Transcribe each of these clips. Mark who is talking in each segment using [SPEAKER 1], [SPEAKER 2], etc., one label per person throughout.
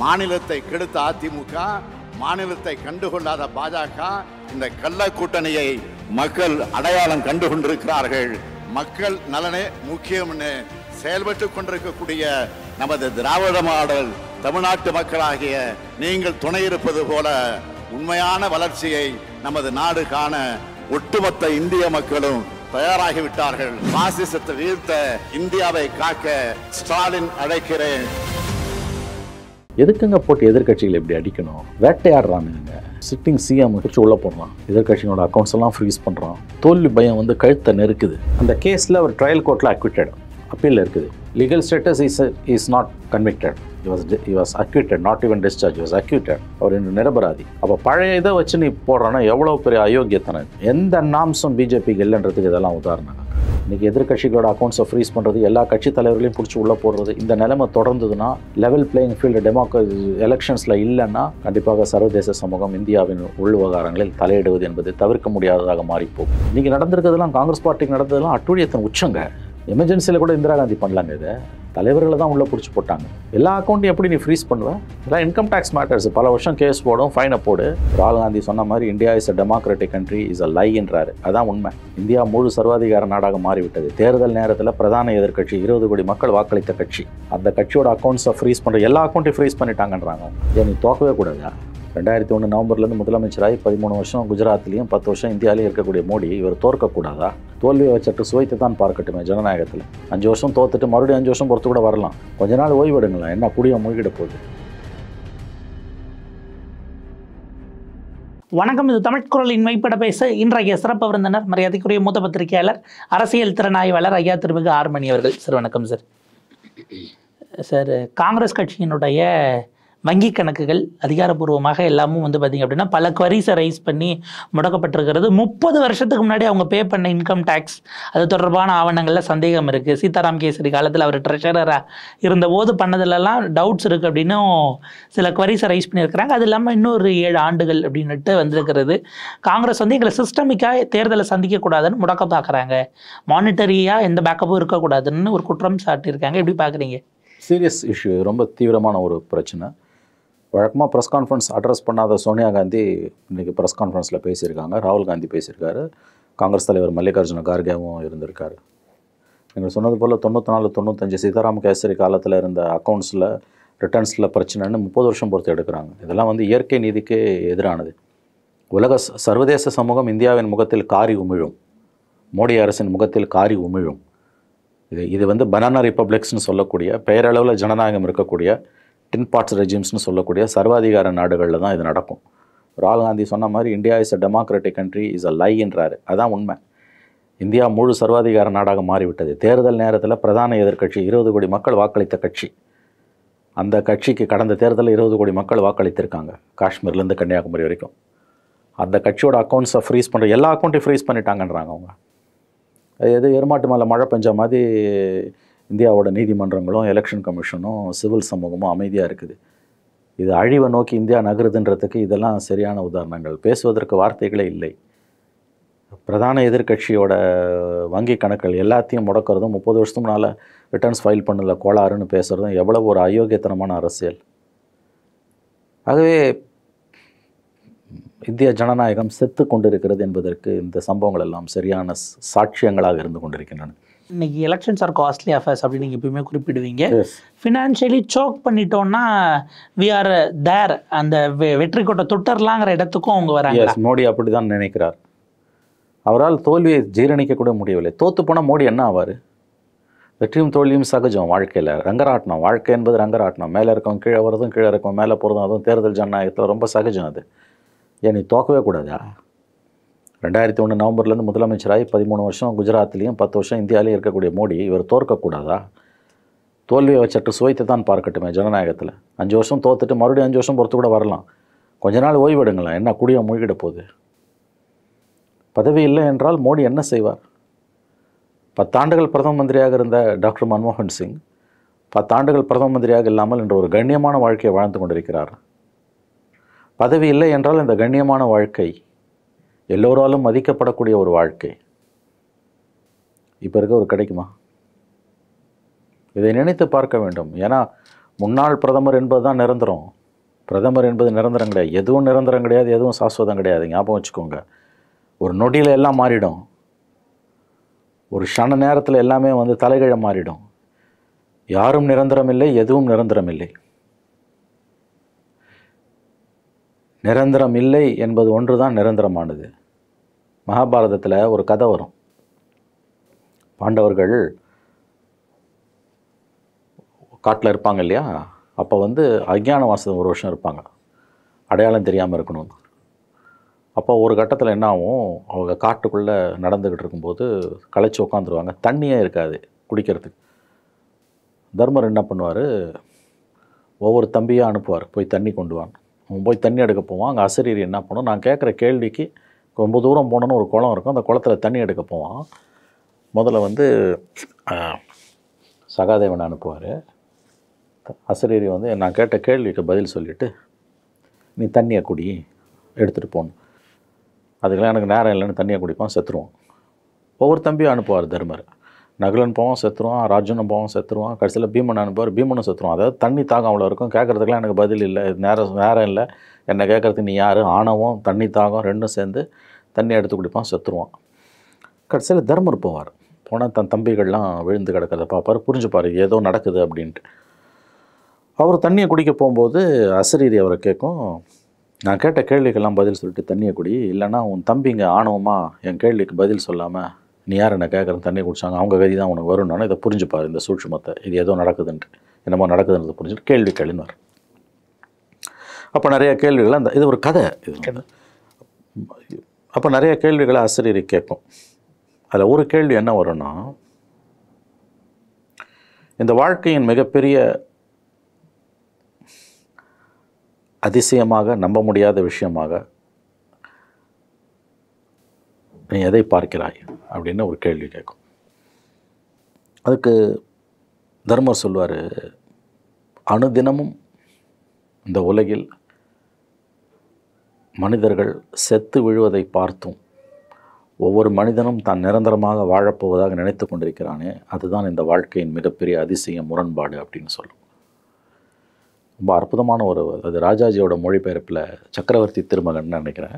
[SPEAKER 1] மாநிலத்தை கெடுத்த அதிமுக மாநிலத்தை கண்டுகொள்ளாத பாஜக இந்த கள்ள கூட்டணியை மக்கள் அடையாளம் கண்டு கொண்டிருக்கிறார்கள் மக்கள் நலனே முக்கியம்னு செயல்பட்டு கொண்டிருக்கக்கூடிய நமது திராவிட மாடல் தமிழ்நாட்டு மக்களாகிய நீங்கள் துணை இருப்பது போல உண்மையான வளர்ச்சியை நமது நாடு காண ஒட்டுமொத்த இந்திய மக்களும் தயாராகிவிட்டார்கள். பாசிசத்தை வீழ்த்த இந்தியாவை காக்க ஸ்டாலின் அழைக்கிறேன்.
[SPEAKER 2] எதுக்குங்க போட்டு எதிர்கட்சிகள் எப்படி அடிக்கணும்? வேட்டையாடுறானுங்க சிட்டிங் சிஎம் பிடிச்சி உள்ள போடுறான் எதிர்கட்சிகளோட அக்கௌண்ட்ஸ் எல்லாம் ஃப்ரீஸ் பண்ணுறான் தோல்வி பயம் வந்து கழுத்தை நெருக்குது. அந்த கேஸில் அவர் ட்ரையல் கோர்ட்டில் அக்விட்டட் அப்பீல் இருக்குது. Legal status is is not convicted was was acquitted not even discharge was acquitted அவர் இன்று நிரபராதி. அப்போ பழைய இதை வச்சு நீ போடுறோன்னா எவ்வளோ பெரிய அயோக்கியத்தனம்? எந்த நாம்ஸும் பிஜேபிக்கு இல்லைன்றதுக்கு இதெல்லாம் உதாரணம் இன்னைக்கு எதிர்க்கட்சிகளோட அக்கௌண்ட்ஸை ஃப்ரீஸ் பண்ணுறது எல்லா கட்சி தலைவர்களையும் பிடிச்சி உள்ளே போடுறது இந்த நிலைமை தொடர்ந்ததுன்னா லெவல் பிளேயிங் ஃபீல்டு டெமோக்ரஸி எலெக்ஷன்ஸில் இல்லைன்னா கண்டிப்பாக சர்வதேச சமூகம் இந்தியாவின் உள் விவகாரங்களில் தலையிடுவது என்பது தவிர்க்க முடியாததாக மாறிப்போகும். இன்னைக்கு நடந்திருக்கிறதுலாம் காங்கிரஸ் பார்ட்டிக்கு நடந்ததெல்லாம் அட்டுழியத்தின் உச்சங்க. எமர்ஜென்சியில் கூட இந்திரா காந்தி பண்ணலாங்க இதை. தலைவர்களை தான் உள்ளே பிடிச்சி போட்டாங்க. எல்லா அக்கௌண்ட்டையும் எப்படி நீ ஃப்ரீஸ் பண்ணுவேன் இதெல்லாம் இன்கம் டேக்ஸ் மேட்டர்ஸ் பல வருஷம் கேஸ் போடும் ஃபைனை போடு. ராகுல் காந்தி சொன்ன மாதிரி India is a democratic country is a லைன்றாரு அதான் உண்மை. இந்தியா முழு சர்வாதிகார நாடாக மாறிவிட்டது. தேர்தல் நேரத்தில் பிரதான எதிர்க்கட்சி இருபது கோடி மக்கள் வாக்களித்த கட்சி. அந்த கட்சியோட அக்கௌண்ட்ஸை ஃப்ரீஸ் பண்ணுற எல்லா அக்கௌண்ட்டையும் ஃப்ரீஸ் பண்ணிட்டாங்கன்றாங்க. ஏன் நீ தோக்கவே கூடாதா? ரெண்டாயிரத்தி ஒன்று நவம்பர்லேருந்து முதலமைச்சராகி பதிமூணு வருஷம் குஜராத்லேயும் பத்து வருஷம் இந்தியாவிலையும் இருக்கக்கூடிய மோடி இவர் தோற்கக்கூடாதா? தோல்வியை வச்சுட்டு சுவைத்து தான் பார்க்கட்டுமே ஜனநாயகத்தில். அஞ்சு வருஷம் தோத்துட்டு மறுபடியும் அஞ்சு வருஷம் பொறுத்து கூட வரலாம். கொஞ்ச நாள் ஓய்வெடுங்களேன் என்ன குடிய மூழ்கிட போகுது?
[SPEAKER 3] வணக்கம். இது தமிழ் குரலின் மெய்ப்பட பேச இன்றைய சிறப்பு விருந்தினர் மரியாதைக்குரிய மூத்த பத்திரிகையாளர் அரசியல் திறனாய்வாளர் ஐயா திருமிகு ஆர்மணி அவர்கள். சார் வணக்கம் சார். சார் காங்கிரஸ் கட்சியினுடைய வங்கி கணக்குகள் அதிகாரப்பூர்வமாக எல்லாமும் வந்து பார்த்திங்க அப்படின்னா பல குவரிஸை ரைஸ் பண்ணி முடக்கப்பட்டிருக்கிறது. முப்பது வருஷத்துக்கு முன்னாடி அவங்க பே பண்ண இன்கம் டேக்ஸ் அது தொடர்பான ஆவணங்களில் சந்தேகம் இருக்குது சீதாராம் கேசரி காலத்தில் அவர் ட்ரெஷரராக இருந்தபோது பண்ணதுலலாம் டவுட்ஸ் இருக்குது அப்படின்னும் சில குவரிஸை ரைஸ் பண்ணியிருக்கிறாங்க. அது இல்லாமல் இன்னொரு ஏழு ஆண்டுகள் அப்படின்னுட்டு வந்திருக்கிறது. காங்கிரஸ் வந்து எங்களை சிஸ்டமிக்காக தேர்தலை சந்திக்கக்கூடாதுன்னு முடக்க பார்க்குறாங்க மானிட்டரியாக எந்த பேக்கப்பும் இருக்கக்கூடாதுன்னு ஒரு குற்றம் சாட்டியிருக்காங்க. எப்படி பார்க்குறீங்க
[SPEAKER 2] சீரியஸ் இஷ்யூ ரொம்ப தீவிரமான ஒரு பிரச்சனை. வழக்கமாக ப்ரெஸ் கான்ஃபரன்ஸ் அட்ரஸ் பண்ணாத சோனியா காந்தி இன்றைக்கி ப்ரெஸ் கான்ஃபரன்ஸில் பேசியிருக்காங்க. ராகுல் காந்தி பேசியிருக்காரு. காங்கிரஸ் தலைவர் மல்லிகார்ஜுன கார்கேவும் இருந்திருக்காரு. நீங்கள் சொன்னது போல் தொண்ணூற்றி நாலு தொண்ணூத்தஞ்சு சீதாராம கேசரி காலத்தில் இருந்த அக்கௌண்ட்ஸில் ரிட்டர்ன்ஸில் பிரச்சனைன்னு முப்பது வருஷம் பொறுத்து எடுக்கிறாங்க. இதெல்லாம் வந்து இயற்கை நீதிக்கு எதிரானது. உலக சர்வதேச சமூகம் இந்தியாவின் முகத்தில் காரி உமிழும். மோடி அரசின் முகத்தில் காரி உமிழும். இது இது வந்து பனானா ரிப்பப்ளிக்ஸ்னு சொல்லக்கூடிய பெயரளவில் ஜனநாயகம் இருக்கக்கூடிய டின் பார்ட்ஸ் ரெஜிம்ஸ்னு சொல்லக்கூடிய சர்வாதிகார நாடுகளில் தான் இது நடக்கும். ராகுல் காந்தி சொன்ன மாதிரி India is a democratic country is a லைன்றாரு அதான் உண்மை. இந்தியா முழு சர்வாதிகார நாடாக மாறிவிட்டது. தேர்தல் நேரத்தில் பிரதான எதிர்க்கட்சி இருபது கோடி மக்கள் வாக்களித்த கட்சி. அந்த கட்சிக்கு கடந்த தேர்தலில் இருபது கோடி மக்கள் வாக்களித்திருக்காங்க காஷ்மீர்லேருந்து கன்னியாகுமரி வரைக்கும். அந்த கட்சியோட அக்கௌண்ட்ஸை ஃப்ரீஸ் பண்ணுற எல்லா அக்கௌண்ட்டையும் ஃப்ரீஸ் பண்ணிட்டாங்கன்றாங்க அவங்க. அது எது எருமாட்டு மேலே மழை பெஞ்ச மாதிரி இந்தியாவோட நீதிமன்றங்களும் எலெக்ஷன் கமிஷனும் சிவில் சமூகமும் அமைதியாக இருக்குது. இது அழிவை நோக்கி இந்தியா நகருதுன்றதுக்கு இதெல்லாம் சரியான உதாரணங்கள். பேசுவதற்கு வார்த்தைகளே இல்லை. பிரதான எதிர்கட்சியோட வங்கி கணக்குகள் எல்லாத்தையும் முடக்கிறதும் முப்பது வருஷத்துக்கு முன்னால் ரிட்டர்ன்ஸ் ஃபைல் பண்ணல கோளாறுன்னு பேசுகிறதும் எவ்வளவு ஒரு அயோக்கியத்தனமான அரசியல். ஆகவே இந்திய ஜனநாயகம் செத்து கொண்டிருக்கிறது என்பதற்கு இந்த சம்பவங்கள் எல்லாம் சரியான சாட்சியங்களாக இருந்து கொண்டிருக்கின்றன.
[SPEAKER 3] இன்னைக்கு எலெக்ஷன்ஸ் ஆர் காஸ்ட்லி அஃபேர்ஸ் அப்படின்னு நீங்கள் எப்பயுமே குறிப்பிடுவீங்க. ஃபினான்ஷியலி சோக் பண்ணிட்டோம்னா வி ஆர் தேர் அந்த வெற்றி கொட்ட தொட்டர்லாங்கிற இடத்துக்கும் அவங்க வராங்க
[SPEAKER 2] மோடி அப்படி தான் நினைக்கிறார். அவரால் தோல்வியை ஜீரணிக்க கூட முடியவில்லை. தோத்து போனால் மோடி என்ன ஆவார்? வெற்றியும் தோல்வியும் சகஜம் வாழ்க்கையில். ரங்கராட்டினம் வாழ்க்கை என்பது ரங்கராட்டினம். மேலே இருக்கவன் கீழே வரதும் கீழே இருக்கவன் மேலே போகிறதும் அதுவும் தேர்தல் ஜனநாயகத்தில் ரொம்ப சகஜம் அது. ஏன் நீ தோக்கவே கூடாதா? ரெண்டாயிரத்தி ஒன்று நவம்பர்லேருந்து முதலமைச்சராகி பதிமூணு வருஷம் குஜராத்லேயும் பத்து வருஷம் இந்தியாவிலையும் இருக்கக்கூடிய மோடி இவர் தோற்கக்கூடாதா? தோல்வியை வச்சுட்டு சுவைத்து தான் பார்க்கட்டுமே ஜனநாயகத்தில். அஞ்சு வருஷம் தோத்துட்டு மறுபடியும் அஞ்சு வருஷம் பொறுத்து கூட வரலாம். கொஞ்ச நாள் ஓய்வெடுங்களேன். என்ன குடிய மூழ்கிட போகுது? பதவி இல்லை என்றால் மோடி என்ன செய்வார்? பத்தாண்டுகள் பிரதம மந்திரியாக இருந்த டாக்டர் மன்மோகன் சிங் பத்தாண்டுகள் பிரதம மந்திரியாக இல்லாமல் இன்று ஒரு கண்ணியமான வாழ்க்கையை வாழ்ந்து கொண்டிருக்கிறார். பதவி இல்லை என்றால் இந்த கண்ணியமான வாழ்க்கை எல்லோராலும் மதிக்கப்படக்கூடிய ஒரு வாழ்க்கை. இப்போ இருக்க ஒரு கிடைக்குமா? இதை நினைத்து பார்க்க வேண்டும். ஏன்னா முன்னாள் பிரதமர் என்பது தான் நிரந்தரம். பிரதமர் என்பது நிரந்தரம் கிடையாது. எதுவும் நிரந்தரம் கிடையாது எதுவும் சாஸ்வதம் கிடையாது. ஞாபகம் வச்சுக்கோங்க. ஒரு நொடியில் எல்லாம் மாறிடும். ஒரு க்ஷண நேரத்தில் எல்லாமே வந்து தலைகீழ மாறிடும். யாரும் நிரந்தரம் இல்லை எதுவும் நிரந்தரம் இல்லை. நிரந்தரம் இல்லை என்பது ஒன்று தான் நிரந்தரமானது. மகாபாரதத்தில் ஒரு கதை வரும். பாண்டவர்கள் காட்டில் இருப்பாங்க இல்லையா? அப்போ வந்து அஜ்ஞான வாசம் ஒரு வருஷம் இருப்பாங்க. அடையாளம் தெரியாமல் இருக்கணும். அப்போ ஒரு கட்டத்தில் என்ன ஆகும்? அவங்க காட்டுக்குள்ளே நடந்துக்கிட்டு இருக்கும்போது களைச்சி உட்காந்துருவாங்க தண்ணியே இருக்காது குடிக்கிறதுக்கு. தர்மர் என்ன பண்ணுவார்? ஒவ்வொரு தம்பியாக அனுப்புவார். போய் தண்ணி கொண்டு வாங்க அவன் போய் தண்ணி எடுக்க போவான். அங்கே அசரீர் என்ன பண்ணும்? நான் கேட்குற கேள்விக்கு ரொம்ப தூரம் போனோன்னு ஒரு குளம் இருக்கும். அந்த குளத்துல தண்ணி எடுக்க போவான். முதல்ல வந்து சகாதேவனை அனுப்புவார். அசரீரி வந்து நான் கேட்ட கேள்விக்கு பதில் சொல்லிவிட்டு நீ தண்ணியை குடி எடுத்துகிட்டு போகணும் அதுக்கெல்லாம் எனக்கு நேரம் இல்லைன்னு தண்ணியை குடிப்பான் செத்துருவான். ஒவ்வொரு தம்பியும் அனுப்புவார் தர்மர். நகுலன் போவோம் செத்துருவான் ராஜனும் போவோம் செத்துருவான். கடைசியில் பீமன் அனுப்புவார் பீமனும் செத்துருவான். அதாவது தண்ணி தாகம் அவ்வளோ இருக்கும். கேட்குறதுக்கெல்லாம் எனக்கு பதில் இல்லை. நேரம் நேரம் இல்லை. என்னை கேட்குறதுக்கு நீ யார்? ஆணவம் தண்ணி தாகம் ரெண்டும் சேர்ந்து தண்ணி எடுத்து குடிப்பான் செத்துருவான். கடைசியில் தர்மர் போவார். போனால் தன் தம்பிகள்லாம் விழுந்து கிடக்கிறத பார்ப்பார் புரிஞ்சுப்பார் ஏதோ நடக்குது அப்படின்ட்டு. அவர் தண்ணியை குடிக்க போகும்போது அசரீரி அவரை கேட்கும் நான் கேட்ட கேள்விக்கெல்லாம் பதில் சொல்லிட்டு தண்ணியை குடி. இல்லைன்னா உன் தம்பிங்க ஆணவமாக என் கேள்விக்கு பதில் சொல்லாமல் நீ யார் என்ன கேட்குறேன் தண்ணி குடிச்சாங்க. அவங்க கதி தான் உனக்கு வரும்னா. இதை புரிஞ்சுப்பார் இந்த சூட்சமத்தை இது ஏதோ நடக்குதுன்ட்டு. என்னமோ நடக்குதுன்றது புரிஞ்சுட்டு கேள்வி கேளுனார் அப்போ நிறைய கேள்விகள் அந்த இது ஒரு கதை இது. அப்போ நிறைய கேள்விகளை ஆசிரியர் கேட்கும் அதில் ஒரு கேள்வி என்ன வரும்னா இந்த வாழ்க்கையின் மிகப்பெரிய அதிசயமாக நம்ப முடியாத விஷயமாக நீ எதை பார்க்கிறாய் அப்படின்னு ஒரு கேள்வி கேட்கும். அதுக்கு தர்மர் சொல்வார் அனுதினமும் இந்த உலகில் மனிதர்கள் செத்து விழுவதை பார்த்தும். ஒவ்வொரு மனிதனும் தான் நிரந்தரமாக வாழப்போவதாக நினைத்து கொண்டிருக்கிறானே அதுதான் இந்த வாழ்க்கையின் மிகப்பெரிய அதிசய முரண்பாடு அப்படின்னு சொல்லும். ரொம்ப அற்புதமான ஒரு அது ராஜாஜியோட மொழிபெயர்ப்பில் சக்கரவர்த்தி திருமகன் நினைக்கிறேன்.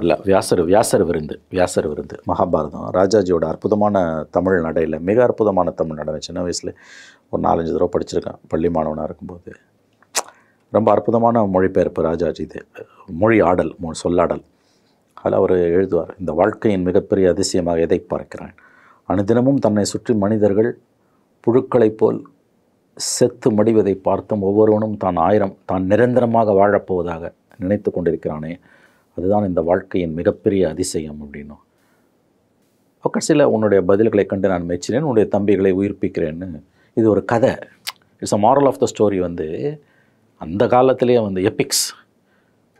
[SPEAKER 2] இல்லை வியாசர் வியாசர் விருந்து வியாசர் விருந்து மகாபாரதம். ராஜாஜியோட அற்புதமான தமிழ் நடையில் மிக அற்புதமான தமிழ் நடை சின்ன வயசில் ஒரு நாலஞ்சு தடவை படிச்சிருக்கேன். பள்ளி மாணவனாக இருக்கும்போது. ரொம்ப அற்புதமான மொழிபெயர்ப்பு ராஜாஜி இது. மொழி ஆடல் மொ- சொல்லாடல். அதில் அவர் எழுதுவார் இந்த வாழ்க்கையின் மிகப்பெரிய அதிசயமாக எதை பார்க்கிறான் அனுதினமும் தன்னை சுற்றி மனிதர்கள் புழுக்களைப் போல் செத்து மடிவதை பார்த்தும் ஒவ்வொருவனும் தான் ஆயிரம் தான் நிரந்தரமாக வாழப்போவதாக நினைத்து கொண்டிருக்கிறானே. அதுதான் இந்த வாழ்க்கையின் மிகப்பெரிய அதிசயம் அப்படின்னும் கடைசியில் உன்னுடைய பதில்களை கண்டு நான் மெச்சினேன் உன்னுடைய தம்பிகளை உயிர்ப்பிக்கிறேன்னு. இது ஒரு கதை. It's a moral of the story வந்து அந்த காலத்திலேயே வந்து epics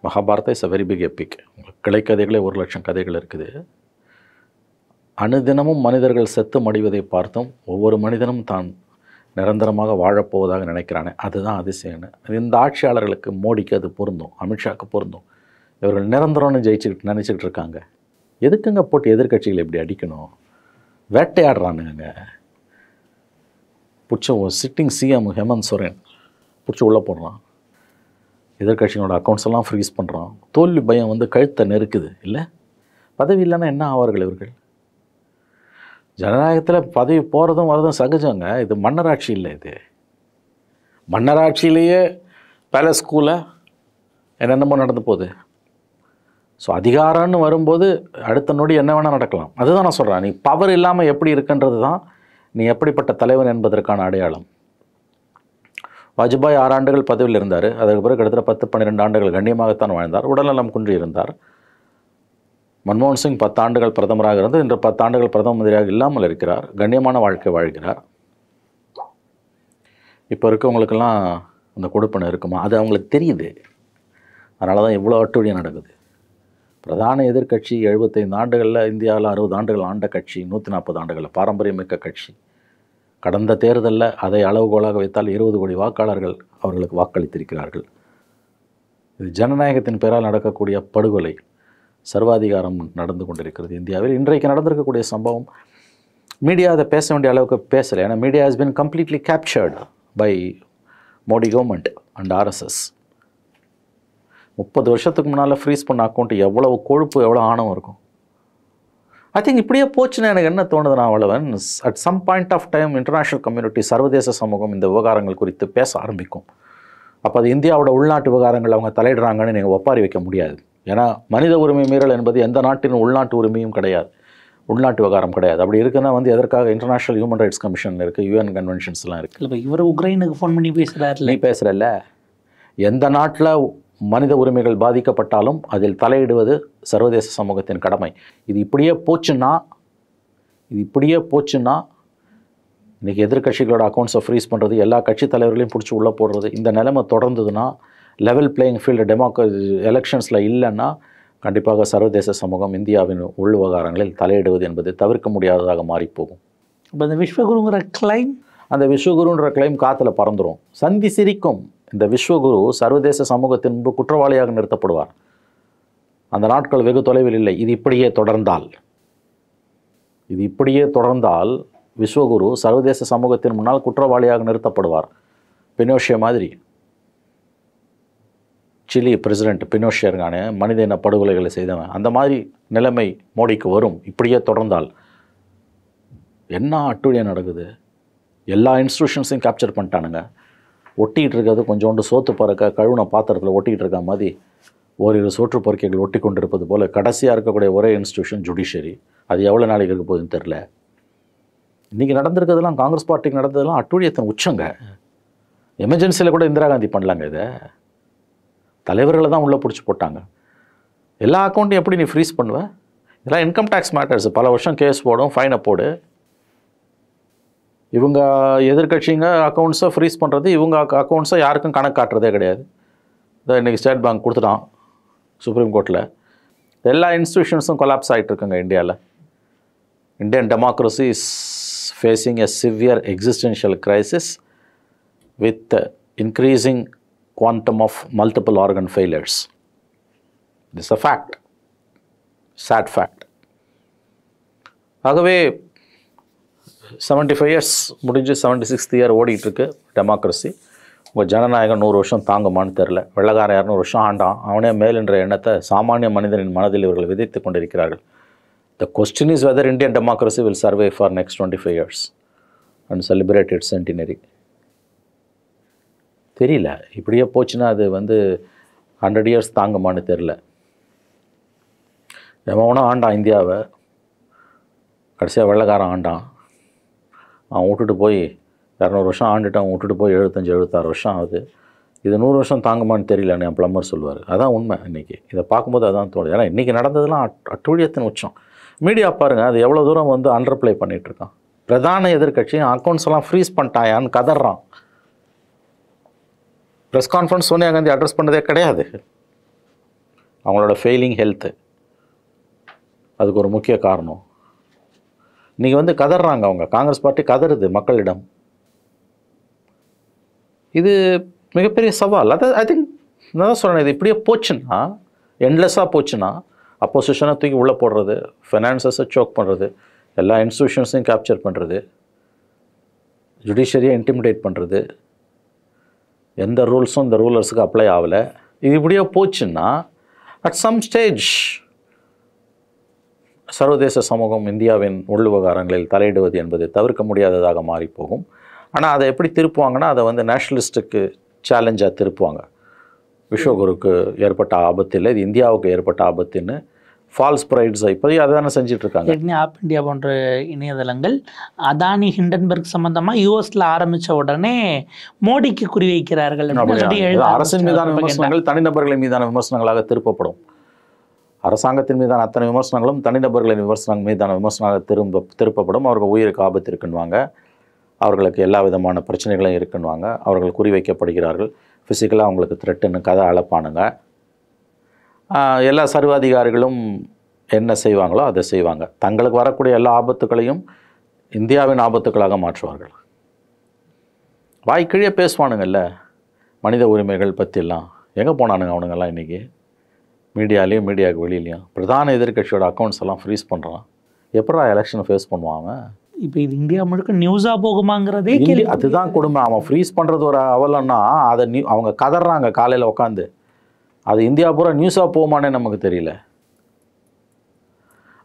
[SPEAKER 2] Mahabharata is a very big epic கிளை கதைகளே ஒரு லட்சம் கதைகள் இருக்குது. அனுதினமும் மனிதர்கள் செத்து மடிவதை பார்த்தும் ஒவ்வொரு மனிதனும் தான் நிரந்தரமாக வாழப்போவதாக நினைக்கிறானே. அதுதான் அதிசயம்னு. அது இந்த ஆட்சியாளர்களுக்கு மோடிக்கு அது பொருந்தும். அமித்ஷாவுக்கு பொருந்தும். இவர்கள் நிரந்தரம்னு ஜெயிச்சுக்கிட்டு நினச்சிக்கிட்டு இருக்காங்க. எதுக்குங்க போட்டு எதிர்கட்சிகளை இப்படி அடிக்கணும்? வேட்டையாடுறானுங்க. பிடிச்ச சிட்டிங் சிஎம் ஹேமந்த் சோரன் பிடிச்சி உள்ளே போடுறான் எதிர்கட்சிகளோட அக்கௌண்ட்ஸ் எல்லாம் ஃப்ரீஸ் பண்ணுறோம் தோல்வி பயம் வந்து கழுத்தை நெருக்குது இல்லை? பதவி இல்லைன்னா என்ன ஆவார்கள் இவர்கள்? ஜனநாயகத்தில் பதவி போகிறதும் வரதும் சகஜங்க. இது மன்னராட்சி இல்லை இது. மன்னராட்சியிலேயே பேலஸ் ஸ்கூலில் என்னென்னமோ நடந்து போகுது. ஸோ அதிகாரம்னு வரும்போது அடுத்த நொடி என்ன வேணால் நடக்கலாம். அதுதான் நான் சொல்கிறேன் நீ பவர் இல்லாமல் எப்படி இருக்குன்றது தான் நீ எப்படிப்பட்ட தலைவன் என்பதற்கான அடையாளம். வாஜ்பாய் ஆறு ஆண்டுகள் பதவியில் இருந்தார். அதற்கு பிறகு கிட்டத்தட்ட பத்து பன்னிரெண்டு ஆண்டுகள் கண்ணியமாகத்தான் வாழ்ந்தார். உடல்நலம் குன்றி இருந்தார் மன்மோகன் சிங் பத்தாண்டுகள் பிரதமராக இருந்து இன்று பத்து ஆண்டுகள் பிரதம மந்திரியாக இல்லாமல் இருக்கிறார். கண்ணியமான வாழ்க்கை வாழ்கிறார். இப்போ இருக்கவங்களுக்கெல்லாம் அந்த கொடுப்பனை இருக்குமா? அது அவங்களுக்கு தெரியுது. அதனால தான் இவ்வளோ அட்டுழியம் நடக்குது. பிரதான எதிர்க்கட்சி எழுபத்தைந்து ஆண்டுகளில் இந்தியாவில் அறுபது ஆண்டுகள் ஆண்ட கட்சி நூற்றி நாற்பது ஆண்டுகளில் பாரம்பரியமிக்க கட்சி. கடந்த தேர்தலில் அதை அளவுகோலாக வைத்தால் இருபது கோடி வாக்காளர்கள் அவர்களுக்கு வாக்களித்திருக்கிறார்கள். இது ஜனநாயகத்தின் பெயரால் நடக்கக்கூடிய படுகொலை சர்வாதிகாரம் நடந்து கொண்டிருக்கிறது இந்தியாவில். இன்றைக்கு நடந்திருக்கக்கூடிய சம்பவம் மீடியா அதை பேச வேண்டிய அளவுக்கு பேசலை. ஏன்னா media has been completely captured by Modi government and RSS முப்பது வருஷத்துக்கு முன்னால் ஃப்ரீஸ் பண்ண அக்கௌண்ட்டு எவ்வளவு கொழுப்பு எவ்வளோ ஆணவம் இருக்கும். ஐ திங்க் இப்படியே போச்சுன்னா எனக்கு என்ன தோணுதுன்னா அவ்வளவன் at some point of time international community சர்வதேச சமூகம் இந்த விவகாரங்கள் குறித்து பேச ஆரம்பிக்கும். அப்போ அது இந்தியாவோட உள்நாட்டு விவகாரங்கள் அவங்க தலையிடுறாங்கன்னு நீங்கள் ஒப்பாரி வைக்க முடியாது. ஏன்னா மனித உரிமை மீறல் என்பது எந்த நாட்டின் உள்நாட்டு உரிமையும் கிடையாது. உள்நாட்டு விவகாரம் கிடையாது. அப்படி இருக்குன்னா வந்து எதற்காக இன்டர்நேஷ்னல் ஹியூமன் ரைட்ஸ் கமிஷன் இருக்குது யூஎன் கன்வென்ஷன்ஸ்லாம் இருக்குது
[SPEAKER 3] இல்லை இப்போ இவர் உக்ரைனுக்கு ஃபோன் பண்ணி பேசுகிறாருல
[SPEAKER 2] நீ பேசுகிறல்ல எந்த நாட்டில் மனித உரிமைகள் பாதிக்கப்பட்டாலும் அதில் தலையிடுவது சர்வதேச சமூகத்தின் கடமை. இது இப்படியே போச்சுன்னா இது இப்படியே போச்சுன்னா இன்றைக்கி எதிர்க்கட்சிகளோட அக்கௌண்ட்ஸை ஃப்ரீஸ் பண்ணுறது எல்லா கட்சி தலைவர்களையும் பிடிச்சி உள்ளே போடுறது இந்த நிலைமை தொடர்ந்ததுன்னா லெவல் பிளேயிங் ஃபீல்டு டெமோக்ரஸி எலெக்ஷன்ஸில் இல்லைன்னா கண்டிப்பாக சர்வதேச சமூகம் இந்தியாவின் உள் விவகாரங்களில் தலையிடுவது என்பது தவிர்க்க முடியாததாக மாறிப்போகும்.
[SPEAKER 3] இப்போ இந்த விஸ்வகுருங்கிற கிளைம்
[SPEAKER 2] அந்த விஸ்வகுருன்ற கிளைம் காற்றுல பறந்துரும். சந்தி சிரிக்கும். இந்த விஸ்வகுரு சர்வதேச சமூகத்தின் முன்பு குற்றவாளியாக நிறுத்தப்படுவார். அந்த நாட்கள் வெகு தொலைவில் இல்லை. இது இப்படியே தொடர்ந்தால். இது இப்படியே தொடர்ந்தால் விஸ்வகுரு சர்வதேச சமூகத்தின் முன்னால் குற்றவாளியாக நிறுத்தப்படுவார். பினோஷிய மாதிரி. சிலி பிரசிடெண்ட் பினோஷியர்கான மனித இன படுகொலைகளை செய்தவன். அந்த மாதிரி நிலைமை மோடிக்கு வரும். இப்படியே தொடர்ந்தால். என்ன அட்டுழியம் நடக்குது? எல்லா இன்ஸ்டியூஷன்ஸையும் கேப்சர் பண்ணிட்டானுங்க. ஒட்டிகிட்டு இருக்கிறது கொஞ்சோண்டு சோத்து பறக்க கழுவுன பாத்திரத்தில் ஒட்டிக்கிட்டு இருக்க மாதிரி ஓரிரு சோற்று பொறுக்கைகள் ஒட்டி கொண்டிருப்பது போல் கடைசியாக இருக்கக்கூடிய ஒரே இன்ஸ்டியூஷன் ஜுடிஷியரி அது எவ்வளோ நாளைக்கு இருக்க போகுதுன்னு தெரில இன்றைக்கி நடந்திருக்கிறதுலாம் காங்கிரஸ் பார்ட்டிக்கு நடந்ததெல்லாம் அட்டுழியத்தின் உச்சங்க. எமர்ஜென்சியில் கூட இந்திரா காந்தி பண்ணலாங்க இதை. தலைவர்களை தான் உள்ளே பிடிச்சி போட்டாங்க. எல்லா அக்கௌண்ட்டையும் எப்படி நீ ஃப்ரீஸ் பண்ணுவ? இதெல்லாம் இன்கம் டேக்ஸ் மேட்டர்ஸ் பல வருஷம் கேஸ் போடும் ஃபைனை போடு. இவங்க எதிர்க்கட்சிங்க அக்கௌண்ட்ஸை ஃப்ரீஸ் பண்ணுறது இவங்க அக்கௌண்ட்ஸை யாருக்கும் கணக்கு காட்டுறதே கிடையாது. இதை இன்றைக்கி ஸ்டேட் பேங்க் கொடுத்துட்டான் சுப்ரீம் கோர்ட்டில் எல்லா இன்ஸ்டியூஷன்ஸும் கொலாப்ஸ் ஆகிட்டு இருக்குங்க இந்தியாவில் Indian democracy is facing a severe existential crisis with increasing quantum of multiple organ failures this a fact sad fact ஆகவே செவன்ட்டி ஃபைவ் இயர்ஸ் முடிஞ்சு செவன்ட்டி சிக்ஸ்த் இயர் ஓடிட்டுருக்கு டெமோக்ரஸி உங்கள் ஜனநாயகம் நூறு வருஷம் தாங்குமான்னு தெரில வெள்ளக்காரன் இரநூறு வருஷம் ஆண்டான். அவனே மேல் என்ற எண்ணத்தை சாமானிய மனிதனின் மனதில் இவர்கள் விதைத்து கொண்டிருக்கிறார்கள். The question is whether Indian democracy will survive for next twenty five years and celebrate it centenary தெரியல. இப்படியே போச்சுன்னா அது வந்து ஹண்ட்ரட் இயர்ஸ் தாங்குமான்னு தெரில எவனும் ஆண்டான் இந்தியாவை. கடைசியாக வெள்ளக்காரன் ஆண்டான். அவன் விட்டுட்டு போய் இரநூறு வருஷம் ஆண்டுட்டு அவன் விட்டுட்டு போய் எழுபத்தஞ்சு எழுபத்தாறு வருஷம் ஆகுது. இது நூறு வருஷம் தாங்குமான்னு தெரியலன்னு என் பிளம்பர் சொல்லுவார். அதான் உண்மை இன்றைக்கி இதை பார்க்கும்போது அதான் தோணுது. ஏன்னா இன்றைக்கி நடந்ததெல்லாம் அட் அட்டுழியத்தின் உச்சம். மீடியா பாருங்கள் அது எவ்வளோ தூரம் வந்து அண்டர் ப்ளே பண்ணிகிட்ருக்கான் பிரதான எதிர்க்கட்சி அக்கௌண்ட்ஸ் எல்லாம் ஃப்ரீஸ் பண்ணிட்டாயான்னு கதறான். Press conference Sonia Gandhi address பண்ணதே கிடையாது. அவங்களோட ஃபெயிலிங் ஹெல்த்து அதுக்கு ஒரு முக்கிய காரணம். இன்றைக்கி வந்து கதறாங்க அவங்க. காங்கிரஸ் பார்ட்டி கதறுது மக்களிடம். இது மிகப்பெரிய சவால். அதை ஐ திங்க் நான் தான் சொல்கிறேன் இது இப்படியே போச்சுன்னா எண்ட்லெஸ்ஸாக போச்சுன்னா அப்போசிஷனை தூக்கி உள்ளே போடுறது ஃபினான்சஸை சோக் பண்ணுறது எல்லா இன்ஸ்டியூஷன்ஸையும் கேப்சர் பண்ணுறது ஜுடிஷரியை இன்டிமிடேட் பண்ணுறது எந்த ரூல்ஸும் இந்த ரூலர்ஸுக்கு அப்ளை ஆகலை. இது இப்படியே போச்சுன்னா அட் சம் ஸ்டேஜ் சர்வதேச சமூகம் இந்தியாவின் உள் விவகாரங்களில் தலையிடுவது என்பது தவிர்க்க முடியாததாக மாறிப்போகும். ஆனால் அதை எப்படி திருப்புவாங்கன்னா அதை வந்து நேஷ்னலிஸ்ட்டுக்கு சேலஞ்சாக திருப்புவாங்க. விஸ்வகுருக்கு ஏற்பட்ட ஆபத்து இல்லை இது இந்தியாவுக்கு ஏற்பட்ட ஆபத்துன்னு ஃபால்ஸ் ப்ரைட்ஸை இப்போதைக்கு அதை தானே செஞ்சிட்ருக்காங்க.
[SPEAKER 3] ஏற்கனவே ஆப் இந்தியா போன்ற இணையதளங்கள் அதானி ஹிண்டன்பர்க் சம்பந்தமாக யூஎஸ்ல ஆரம்பிச்ச உடனே மோடிக்கு குறிவைக்கிறார்கள்
[SPEAKER 2] அரசின் மீதான. விமர்சனங்கள் தனிநபர்களின் மீதான விமர்சனங்களாக திருப்பப்படும். அரசாங்கத்தின் மீதான அத்தனை விமர்சனங்களும் தனிநபர்களின் விமர்சனங்கள் மீதான விமர்சனங்கள் திரும்ப திருப்பப்படும். அவர்கள் உயிருக்கு ஆபத்து இருக்குன்வாங்க அவர்களுக்கு எல்லா விதமான பிரச்சனைகளும் இருக்குன்னுவாங்க. அவர்கள் குறிவைக்கப்படுகிறார்கள் ஃபிசிக்கலாக அவங்களுக்கு த்ரெட்டுன்னு கதை அளப்பானுங்க எல்லா சர்வாதிகாரிகளும் என்ன செய்வாங்களோ அதை செய்வாங்க. தங்களுக்கு வரக்கூடிய எல்லா ஆபத்துக்களையும் இந்தியாவின் ஆபத்துக்களாக மாற்றுவார்கள். வாய்க்கிழியே பேசுவானுங்கல்ல மனித உரிமைகள் பற்றிலாம் எங்கே போனானுங்க அவனுங்கெல்லாம் இன்றைக்கி மீடியாலேயும் மீடியாவுக்கு வெளியிலையும். பிரதான எதிர்க்கட்சியோட அக்கௌண்ட்ஸ் எல்லாம் ஃப்ரீஸ் பண்ணுறான் எப்படா எலெக்ஷனை ஃபேஸ் பண்ணுவான் அவன்?
[SPEAKER 3] இப்போ இது இந்தியா முழுக்க நியூஸாக போகுமாங்கிறதே கேள்வி.
[SPEAKER 2] அதுதான் கொடுமை. அவன் ஃப்ரீஸ் பண்ணுறது ஒரு அவலன்னா அதை நியூ அவங்க கதறாங்க காலையில் உட்காந்து அது இந்தியா பூரா நியூஸாக போகுமானே நமக்கு தெரியல.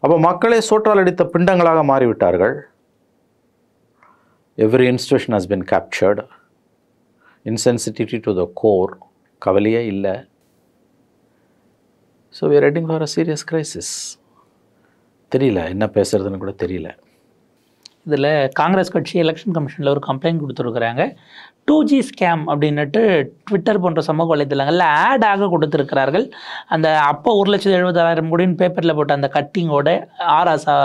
[SPEAKER 2] அப்போ மக்களே சோற்றால் அடித்த பிண்டங்களாக மாறிவிட்டார்கள். Every institution has been captured insensitivity to the core கவலையே இல்லை. So are heading for a serious crisis தெரியல என்ன பேசுறதுன்னு கூட தெரியல.
[SPEAKER 3] இதில் காங்கிரஸ் கட்சி எலெக்ஷன் கமிஷனில் ஒரு கம்ப்ளைண்ட் கொடுத்துருக்குறாங்க. டூ ஜி ஸ்கேம் அப்படின்னுட்டு ட்விட்டர் போன்ற சமூக வலைத்தளங்களில் ஆடாக கொடுத்துருக்கிறார்கள். அந்த அப்போ ஒரு லட்சத்து எழுபதாயிரம் கோடின்னு பேப்பரில் போட்ட அந்த கட்டிங்கோட ஆராசா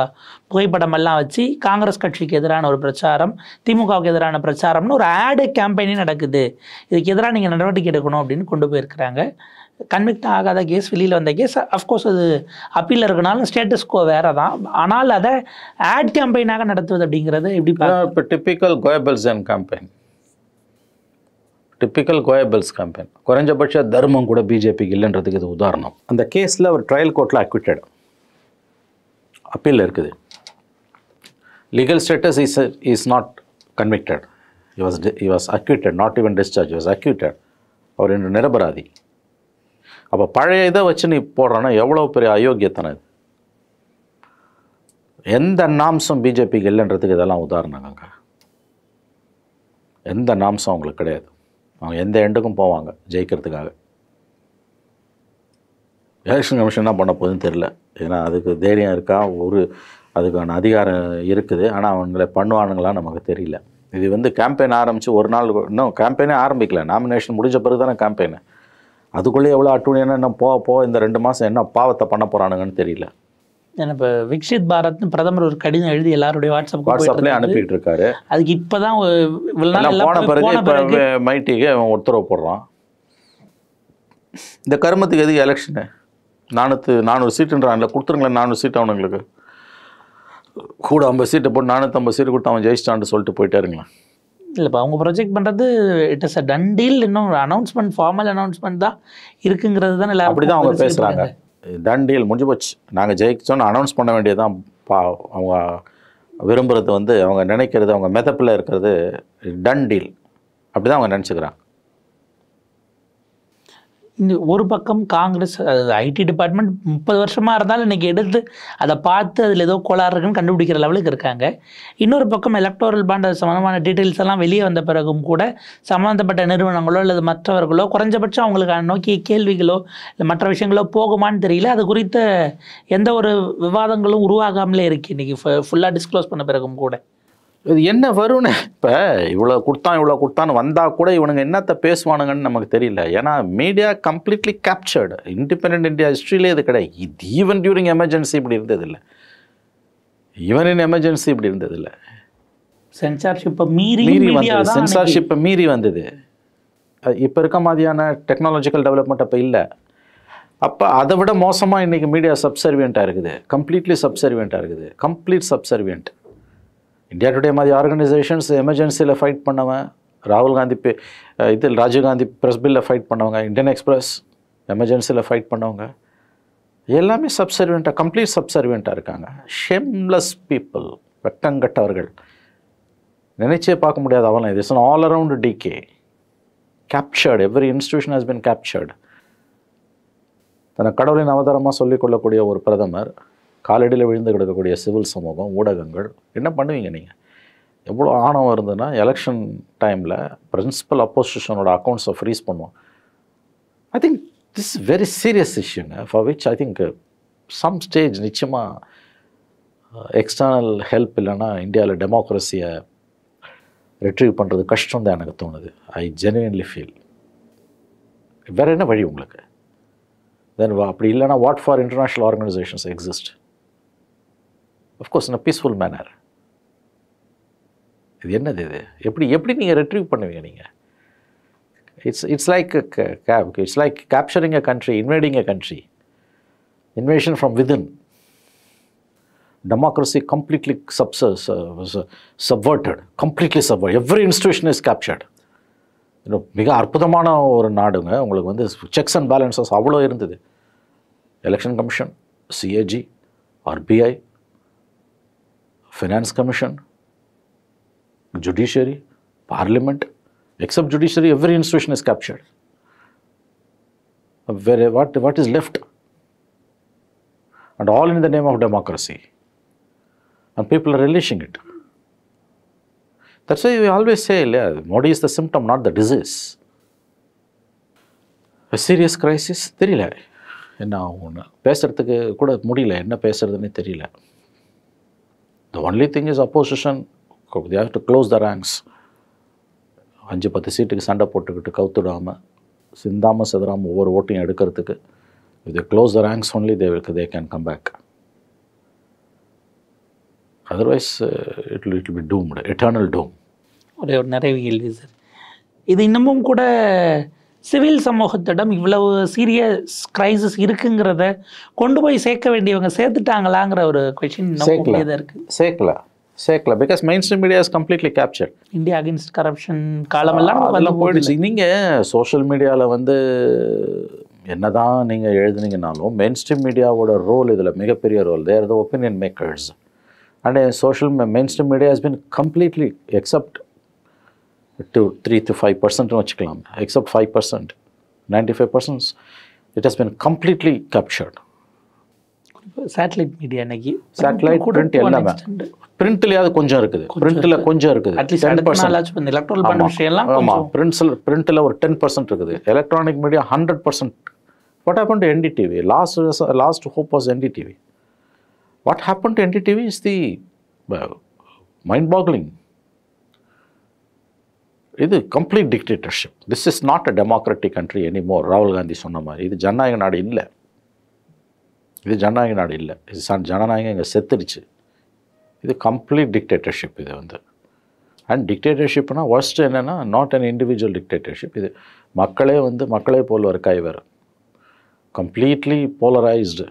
[SPEAKER 3] புகைப்படமெல்லாம் வச்சு காங்கிரஸ் கட்சிக்கு எதிரான ஒரு பிரச்சாரம் திமுகவுக்கு எதிரான பிரச்சாரம்னு ஒரு ஆடு கேம்பெயினே நடக்குது. இதுக்கு எதிராக நீங்கள் நடவடிக்கை எடுக்கணும் அப்படின்னு கொண்டு போயிருக்கிறாங்க. கன்விக்ட் ஆகாத கேஸ் வெளியில் வந்த கேஸ் அஃப்கோர்ஸ் அது அப்பீல் இருக்கனாலும் ஸ்டேட்டஸ் கோ வேறு தான் ஆனால் அதை ஆட் கேம்பெயினாக நடத்துவது அப்படிங்கிறது எப்படி பார்க்க-
[SPEAKER 2] இப்போ typical Goebbelsian campaign typical Goebbels campaign குறைஞ்சபட்ச தர்மம் கூட பிஜேபிக்கு இல்லைன்றதுக்கு இது உதாரணம். அந்த கேஸில் ஒரு ட்ரையல் கோர்ட்டில் அக்விட்டட் அப்பீல் இருக்குது. Legal status is is not convicted was he was acquitted not even discharged he was acquitted. அவர் இன்று நிரபராதி. அப்போ பழைய இதை வச்சு நீ போடுறனா எவ்வளோ பெரிய அயோக்கியத்தனை இது? எந்த நாம்சம் பிஜேபிக்கு இல்லைன்றதுக்கு இதெல்லாம் உதாரணங்க எந்த நாம்சம் அவங்களுக்கு கிடையாது. அவங்க எந்த எண்டுக்கும் போவாங்க ஜெயிக்கிறதுக்காக. எலெக்ஷன் கமிஷன் என்ன பண்ண போகுதுன்னு தெரில ஏன்னா அதுக்கு தைரியம் இருக்கா? ஒரு அதுக்கான அதிகாரம் இருக்குது. ஆனால் அவங்கள பண்ணுவானுங்களா நமக்கு தெரியல. இது வந்து கேம்பெயின் ஆரம்பித்து ஒரு நாள் இன்னும் கேம்பெயினே ஆரம்பிக்கல. நாமினேஷன் முடிஞ்ச பிறகு தானே கேம்பெயின் அதுக்குள்ளே எவ்வளோ அட்டூழியம்னா என்ன போக போக இந்த ரெண்டு மாதம் என்ன பாவத்தை பண்ண போகிறானுங்கன்னு தெரியல.
[SPEAKER 3] ஏன்னா இப்போ விக்ஷித் பாரத்னு பிரதமர் ஒரு கடிதம் எழுதி எல்லாருடைய வாட்ஸ்அப்
[SPEAKER 2] வாட்ஸ்அப்லேயே அனுப்பிட்டு இருக்காரு.
[SPEAKER 3] அதுக்கு
[SPEAKER 2] எல்லாம்
[SPEAKER 3] எல்லாம்
[SPEAKER 2] போன பிறகு இப்போ மைட்டிக்கு அவன் உத்தரவு போடுறான். இந்த கருமத்துக்கு எதுக்கு எலெக்ஷனு நானூற்று நானூறு சீட்டுன்றான்ல கொடுத்துருங்களேன் நானூறு சீட்டு அவனுங்களுக்கு. கூட ஐம்பது சீட்டை போட்டு நானூற்றம்பது சீட்டு கொடுத்து அவன் ஜெயிச்சிட்டான்னு சொல்லிட்டு போயிட்டே
[SPEAKER 3] இல்லை இப்போ அவங்க ப்ரொஜெக்ட் பண்ணுறது it is a done deal இன்னும் அனௌன்ஸ்மெண்ட் ஃபார்மல் அனௌன்ஸ்மெண்ட் தான் இருக்குங்கிறது தான் எல்லாரும்
[SPEAKER 2] அப்படி தான் அவங்க பேசுகிறாங்க டன் டீல் முடிஞ்சு போச்சு. நாங்கள் ஜெயிச்சோன்னு அனௌன்ஸ் பண்ண வேண்டியதுதான் பா அவங்க விரும்புறது வந்து அவங்க நினைக்கிறது அவங்க மெதப்பில் இருக்கிறது டன் டீல் அப்படி தான் அவங்க நினச்சிக்கிறாங்க.
[SPEAKER 3] இந்த ஒரு பக்கம் காங்கிரஸ் ஐடி டிபார்ட்மெண்ட் முப்பது வருஷமாக இருந்தாலும் இன்றைக்கி எடுத்து அதை பார்த்து அதில் ஏதோ கோளாறு இருக்குன்னு கண்டுபிடிக்கிற லெவலுக்கு இருக்காங்க. இன்னொரு பக்கம் எலக்டோரல் பாண்ட் அது சம்மந்தமான டீட்டெயில்ஸ் எல்லாம் வெளியே வந்த பிறகும் கூட சம்மந்தப்பட்ட நிறுவனங்களோ அல்லது மற்றவர்களோ குறைஞ்சபட்சம் அவங்களுக்கு நோக்கிய கேள்விகளோ இல்லை மற்ற விஷயங்களோ போகுமான்னு தெரியல. அது குறித்த எந்த ஒரு விவாதங்களும் உருவாகாமலே இருக்குது இன்றைக்கி ஃபுல்லாக டிஸ்க்ளோஸ் பண்ண பிறகும் கூட.
[SPEAKER 2] இது என்ன வரும்னு இப்போ இவ்வளோ கொடுத்தான் இவ்வளோ கொடுத்தான்னு வந்தால் கூட இவனுங்க என்னத்தை பேசுவானுங்கன்னு நமக்கு தெரியல. ஏன்னா media completely captured independent India ஹிஸ்ட்ரியிலே இது கிடையாது. இது ஈவன் டியூரிங் எமர்ஜென்சி இப்படி இருந்ததில்லை. ஈவன் இன் எமர்ஜென்சி இப்படி இருந்ததில்லை.
[SPEAKER 3] சென்சார்ஷிப்பை மீறி
[SPEAKER 2] மீறி வந்தது. சென்சார்ஷிப்பை மீறி வந்தது. இப்போ இருக்க மாதிரியான டெக்னாலஜிக்கல் டெவலப்மெண்ட் அப்போ இல்லை. அப்போ அதை விட மோசமாக இன்றைக்கி மீடியா சப்சர்வியண்ட்டாக இருக்குது. கம்ப்ளீட்லி சப்சர்வியண்ட்டாக இருக்குது. கம்ப்ளீட் சப்சர்வியண்ட் இந்தியா டுடே மாதிரி ஆர்கனைசேஷன்ஸ் எமர்ஜென்சியில் ஃபைட் பண்ணவன் ராகுல் காந்தி பே இதில் ராஜீவ்காந்தி ப்ரெஸ் பில்லில் ஃபைட் பண்ணவங்க இந்தியன் எக்ஸ்பிரஸ் எமர்ஜென்சியில் ஃபைட் பண்ணவங்க எல்லாமே சப்சர்வெண்ட்டாக கம்ப்ளீட் சப்சர்வெண்ட்டாக இருக்காங்க. ஷெம்லெஸ் பீப்புள் வெட்டங்கட்டவர்கள் நினைச்சே பார்க்க முடியாத அவலாம் இது is all around decay captured every institution has been captured தன்னை கடவுளின் அவதாரமாக சொல்லிக்கொள்ளக்கூடிய ஒரு பிரதமர் காலடியில் விழுந்து கிடக்கக்கூடிய சிவில் சமூகம் ஊடகங்கள் என்ன பண்ணுவீங்க நீங்கள் எவ்வளோ ஆணவம் இருந்ததுன்னா எலெக்ஷன் டைமில் பிரின்சிபல் அப்போசிஷனோட அக்கௌண்ட்ஸை ஃப்ரீஸ் பண்ணுவோம் I think this very serious இஷ்யூங்க for which I think some stage நிச்சயமாக எக்ஸ்டர்னல் ஹெல்ப் இல்லைன்னா இந்தியாவில் டெமோக்ரஸியை ரிட்ரீவ் பண்ணுறது கஷ்டம் தான் எனக்கு தோணுது. ஐ ஜெனுவின்லி ஃபீல் வேறு என்ன வழி உங்களுக்கு? தென் அப்படி இல்லைன்னா what for international organisations exist of course in a peaceful manner இது என்னது இது? எப்படி எப்படி நீங்கள் ரெட்ரீவ் பண்ணுவீங்க நீங்கள் it's it's like it's like capturing a country inviting a country invasion from within democracy completely subs- uh, was uh, subverted, completely subverted. Every institution is captured. மிக அற்புதமான ஒரு நாடுங்க. உங்களுக்கு வந்து செக்ஸ் அண்ட் பேலன்சஸ் அவ்வளோ இருந்தது. Election commission CAG RBI Finance commission judiciary, parliament, except judiciary, every institution is captured. Uh, Where, what, what is left? And all in the name of democracy. And people are relishing it. That's why we always say, yeah, Modi is the symptom, not the disease. A serious crisis தெரியல என்ன ஆகும்னு பேசுறதுக்கு கூட முடியல என்ன பேசுறதுன்னு தெரியல The only thing is opposition they have to close the ranks அஞ்சு பத்து சீட்டுக்கு சண்டை போட்டுக்கிட்டு கவுத்துடாமல் சிந்தாமல் சிதறாமல் ஒவ்வொரு ஓட்டையும் எடுக்கிறதுக்கு இது close the ranks only they they can come back otherwise it it be doomed eternal doom
[SPEAKER 3] ஒரே ஒரு நிறைவு கேள்வி சார் இது இன்னமும் கூட சிவில் சமூகத்திடம் இவ்வளவு சீரியஸ் கிரைசிஸ் இருக்குங்கிறத கொண்டு போய் சேர்க்க வேண்டியவங்க சேர்த்துட்டாங்களாங்கிற ஒரு கொஷின்
[SPEAKER 2] சேர்க்கல.
[SPEAKER 3] இருக்குது
[SPEAKER 2] சேர்க்கல. சேர்க்கல. Because main stream media is completely captured
[SPEAKER 3] India against corruption காலமெல்லாம்
[SPEAKER 2] அதெல்லாம் போயிடுச்சு. நீங்கள் சோஷியல் மீடியாவில் வந்து என்னதான் நீங்கள் எழுதுனீங்கனாலும் மெயின் ஸ்ட்ரீம் மீடியாவோட ரோல் இதில் மிகப்பெரிய role they're the opinion makers and social main stream media has been completely except two three to five பர்சன்ட்னு வச்சுக்கலாம். Except five percent ninety five percent it has been completely captured
[SPEAKER 3] satellite media இன்னைக்கு
[SPEAKER 2] satellite print எல்லாமே. பிரிண்ட்லயாவது கொஞ்சம் இருக்குது. பிரிண்ட்ல கொஞ்சம் இருக்குது.
[SPEAKER 3] At least
[SPEAKER 2] ten
[SPEAKER 3] அடுத்த
[SPEAKER 2] percent
[SPEAKER 3] நாளாச்சும் இந்த எலக்ட்ரல் பண்ண விஷயம்லாம்
[SPEAKER 2] ஆமாம்
[SPEAKER 3] கொஞ்சம்
[SPEAKER 2] பிரிண்ட்ஸில் பிரிண்ட்டில் ஒரு டென் பர்சன்ட் இருக்குது. Electronic media hundred percent what happen to NDTV last last hope was NDTV what happen to NDTV is the mind boggling இது complete dictatorship this is not a democratic country anymore ராகுல் காந்தி சொன்ன மாதிரி. இது ஜனநாயக நாடு இல்லை. இது ஜனநாயக நாடு இல்லை. இது ஜனநாயகம் இங்கே செத்துடுச்சு. இது கம்ப்ளீட் டிக்டேட்டர்ஷிப் இது வந்து. அண்ட் டிக்டேட்டர்ஷிப்னா ஒர்ஸ்ட் என்னென்னா நாட் அன் இண்டிவிஜுவல் டிக்டேட்டர்ஷிப் இது. மக்களே வந்து மக்களே போல் ஒரு கைவர் completely polarised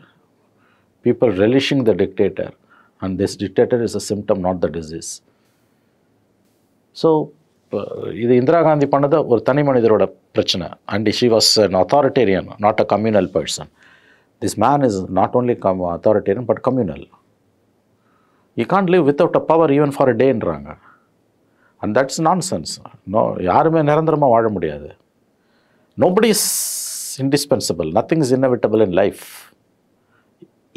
[SPEAKER 2] people relishing the dictator and this dictator is a symptom not the disease so இப்போ இது இந்திரா காந்தி பண்ணது ஒரு தனி மனிதரோட பிரச்சனை. And she was an authoritarian not a communal person this man is not only come authoritarian but communal you can't live without a power even for a டேன்றாங்க and that's nonsense no யாருமே நிரந்தரமாக வாழ முடியாது. Nobody is indispensable nothing is inevitable in life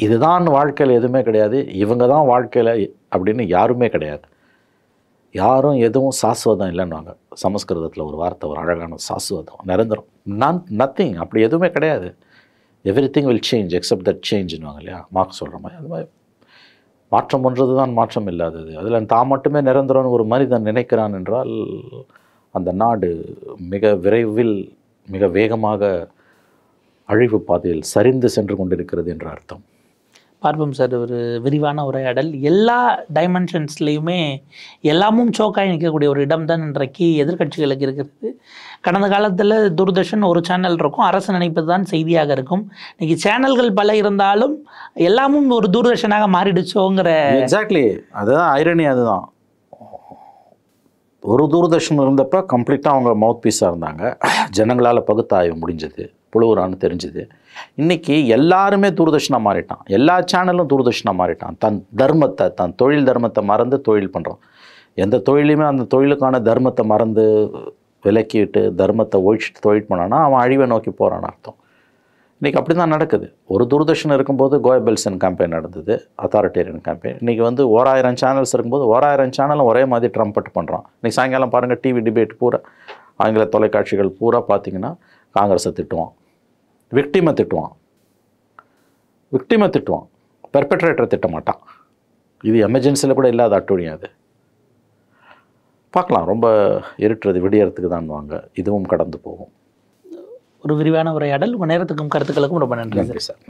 [SPEAKER 2] இதுதான் வாழ்க்கையில் எதுவுமே கிடையாது. இவங்க தான் வாழ்க்கையில் அப்படின்னு யாருமே கிடையாது. யாரும் எதுவும் சாஸ்வதம் இல்லைன்னுவாங்க. சமஸ்கிருதத்தில் ஒரு வார்த்தை ஒரு அழகான சாஸ்வதம் நிரந்தரம். நான் நத்திங் அப்படி எதுவுமே கிடையாது. Everything will change except that சேஞ்சுன்னுவாங்க இல்லையா? மார்க் சொல்கிற மாதிரி. அது மாதிரி மாற்றம் ஒன்றது தான் மாற்றம் இல்லாதது. அதில் தான் மட்டுமே நிரந்தரம்னு ஒரு மனிதன் நினைக்கிறான் என்றால் அந்த நாடு மிக விரைவில் மிக வேகமாக அழிவு பாதையில் சரிந்து சென்று கொண்டிருக்கிறது என்ற அர்த்தம்.
[SPEAKER 3] பார்ப்போம் சார் ஒரு விரிவான உரையாடல். எல்லா டைமென்ஷன்ஸ்லேயுமே எல்லாமும் சோக்காய் நிற்கக்கூடிய ஒரு இடம் தான் இன்றைக்கு எதிர்க்கட்சிகளுக்கு இருக்கிறது. கடந்த காலத்தில் தூர்தர்ஷன் ஒரு சேனல் இருக்கும் அரசு நினைப்பது தான் செய்தியாக இருக்கும். இன்னைக்கு சேனல்கள் பல இருந்தாலும் எல்லாமும் ஒரு தூர்தர்ஷனாக மாறிடுச்சோங்கிற
[SPEAKER 2] எக்ஸாக்ட்லி அதுதான் ஐரணி அதுதான். ஒரு தூர்தர்ஷன் இருந்தப்போ கம்ப்ளீட்டாக அவங்க மவுத் பீஸாக இருந்தாங்க. ஜனங்களால் பகுத்தாய்வு முடிஞ்சது. புழுவுறான்னு தெரிஞ்சுது. இன்றைக்கி எல்லாருமே தூர்தர்ஷனாக மாறிட்டான். எல்லா சேனலும் தூர்தர்ஷனாக மாறிட்டான். தன் தர்மத்தை தன் தொழில் தர்மத்தை மறந்து தொழில் பண்ணுறான் எந்த தொழிலையுமே அந்த தொழிலுக்கான தர்மத்தை மறந்து விலக்கிட்டு தர்மத்தை ஒழிச்சிட்டு தொழில் பண்ணானா அவன் அழிவை நோக்கி போகிறான்னு அர்த்தம். இன்றைக்கி அப்படி தான் நடக்குது. ஒரு தூர்தர்ஷன் இருக்கும்போது கோயபெல்சன் கேம்பெயின் நடந்தது அத்தாரிட்டேரியன் கேம்பெயின் இன்றைக்கி வந்து ஓராயிரம் சேனல்ஸ் இருக்கும்போது ஓராயிரம் சேனலும் ஒரே மாதிரி ட்ரம்ப் அட் பண்ணுறான் இன்றைக்கி சாயங்காலம் பாருங்கள் டிவி டிபேட் பூரா ஆங்கில தொலைக்காட்சிகள் பூரா பார்த்திங்கன்னா காங்கிரஸை திட்டுவான். விக்டிமை திட்டுவான். விக்டிமை திட்டுவான். பெர்பெட்ரேட்டரை திட்ட மாட்டான் இது எமர்ஜென்சியில் கூட இல்லாத அட்டுழியம் அது. பார்க்கலாம் ரொம்ப இருட்டுறது விடியறதுக்கு தான் வாங்க இதுவும் கடந்து போகும்.
[SPEAKER 3] ஒரு விரிவான உரையாடல். உங்கள் நேரத்துக்கும் கருத்துக்களுக்கும் ரொம்ப நன்றி சார்.
[SPEAKER 2] நன்றி சார்.